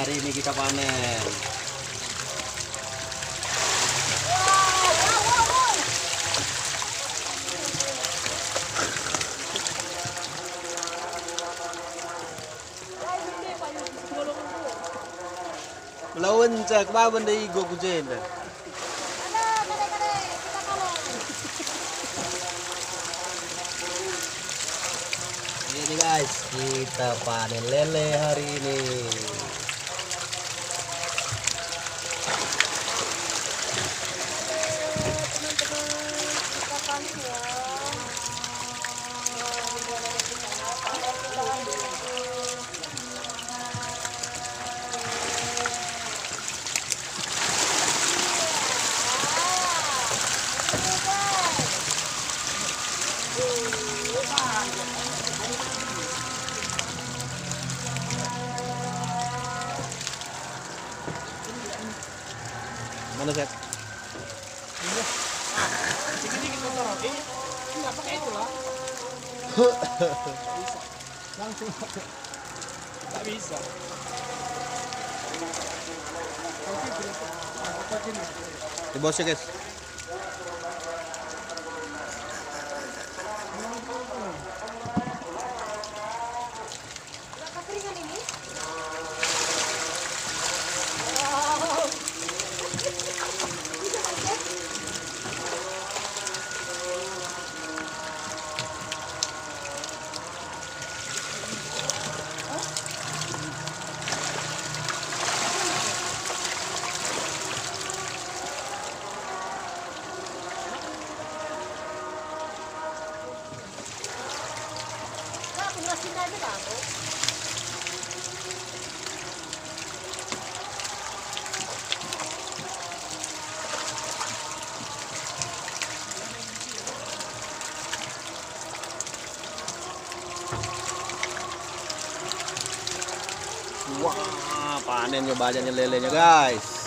hari ini kita panen. Melawan cak baban deh gue kujen. Ini guys, kita panen lele hari ini. Mana set? Dikit-dikit kotor oke. Enggak pakai itu lah. Langsung pakai. Enggak bisa. Di bawah guys. Wah, panen coba aja lelenya guys.